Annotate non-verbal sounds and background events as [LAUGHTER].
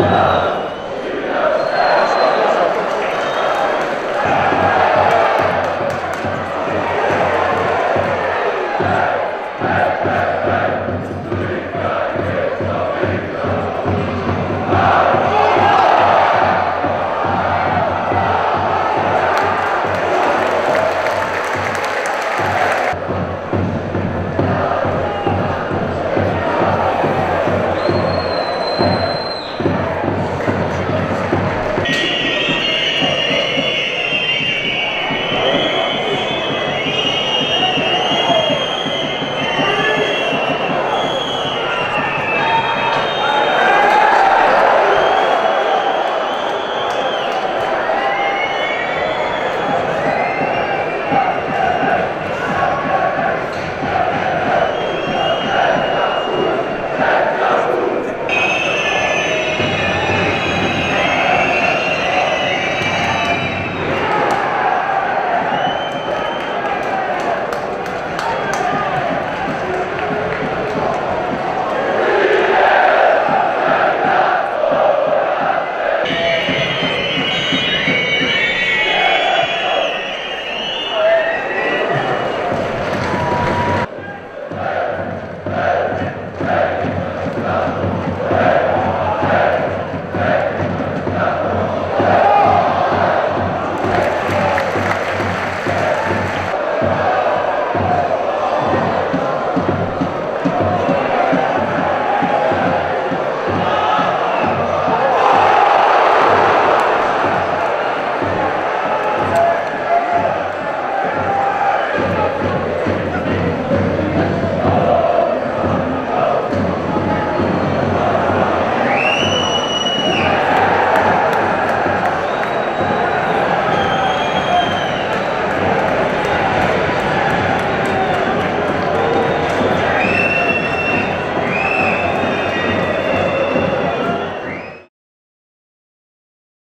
Yeah. [LAUGHS]